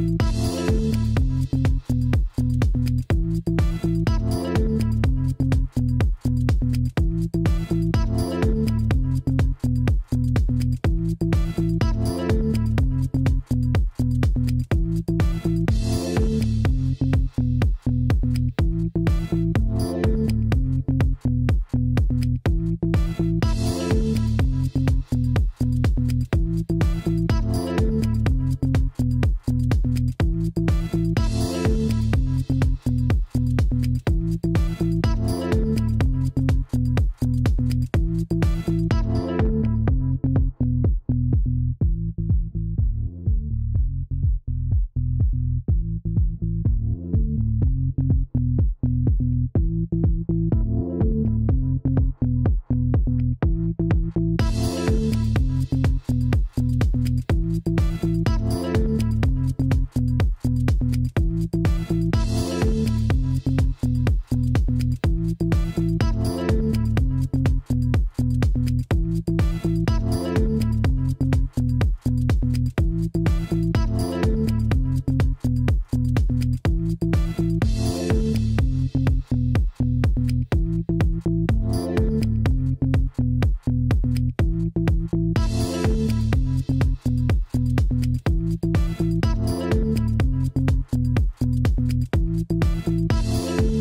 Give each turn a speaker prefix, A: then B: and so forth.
A: Bye.